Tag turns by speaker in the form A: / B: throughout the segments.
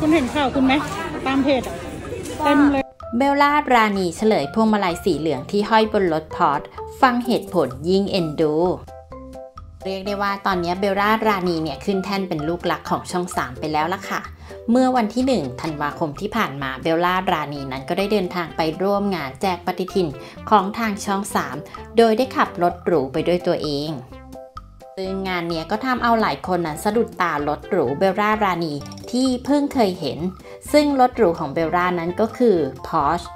A: คุณเห็นข่าวคุณไหม ตามเพจอะเต็มเลย
B: เบลล่าราณีเฉลยพวงมาลัยสีเหลืองที่ห้อยบนรถพอร์ตฟังเหตุผลยิ่งเอ็นดูเรียกได้ว่าตอนนี้เบลล่าราณีเนี่ยขึ้นแท่นเป็นลูกรักของช่อง 3 ไปแล้วล่ะค่ะ เมื่อวันที่ 1 ธันวาคมที่ผ่านมาเบลล่าราณีนั้นก็ได้เดินทางไปร่วมงานแจกปฏิทินของทางช่อง 3 โดยได้ขับรถหรูไปด้วยตัวเอง ซึ่งงานเนี้ยก็ทำเอาหลายคนนั้นสะดุดตารถหรูเบลล่ารานีที่เพิ่งเคยเห็น ซึ่งรถหรูของเบลล่านั้นก็คือ Porsche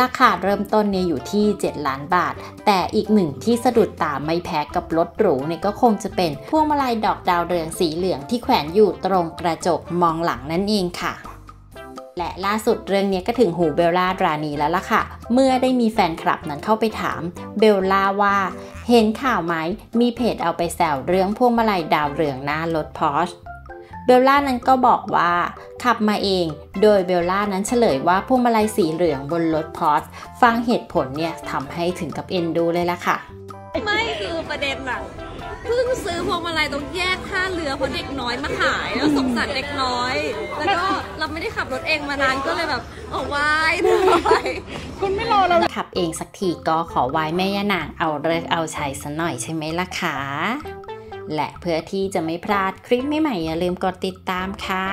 B: ราคาเริ่มต้นเนี่ยอยู่ที่ 7 ล้านบาท แต่อีกหนึ่งที่สะดุดตาไม่แพ้กับรถหรูเนี่ยก็คงจะเป็นพวงมาลัยดอกดาวเรืองสีเหลืองที่แขวนอยู่ตรงกระจกมองหลังนั่นเองค่ะ และล่าสุดเรื่องนี้ก็ถึงหูเบลล่ารานีแล้วล่ะค่ะ เมื่อได้มีแฟนคลับนั้นเข้าไปถามเบลล่าว่า เห็นข่าวไหมมีเพจเอาไปแซวเรื่องพวงมาลัยดาวเรืองหน้ารถพอชเบลล่านั้นก็บอกว่า ขับมาเอง โดยเบลล่านั้นเฉลยว่าพวงมาลัยสีเหลืองบนรถพอชฟังเหตุผลเนี่ยทำให้ถึงกับเอ็นดูเลยล่ะค่ะ
C: ไม่คือประเด็นอะเพิ่งซื้อพวงมาลัยตรงแยกท่าเรือเพราะเด็กน้อยมาขายแล้วสงสารเด็กน้อย เราไม่ได้ขับรถเองมานานก็เลยแบบเอาไว้หน่อย
A: คุณไม่รอเรา
B: ขับเองสักทีก็ขอไหว้แม่ย่านางเอาเลิกเอาชัยซะหน่อยใช่ไหมล่ะคะและเพื่อที่จะไม่พลาดคลิปใหม่ๆอย่าลืมกดติดตามค่ะ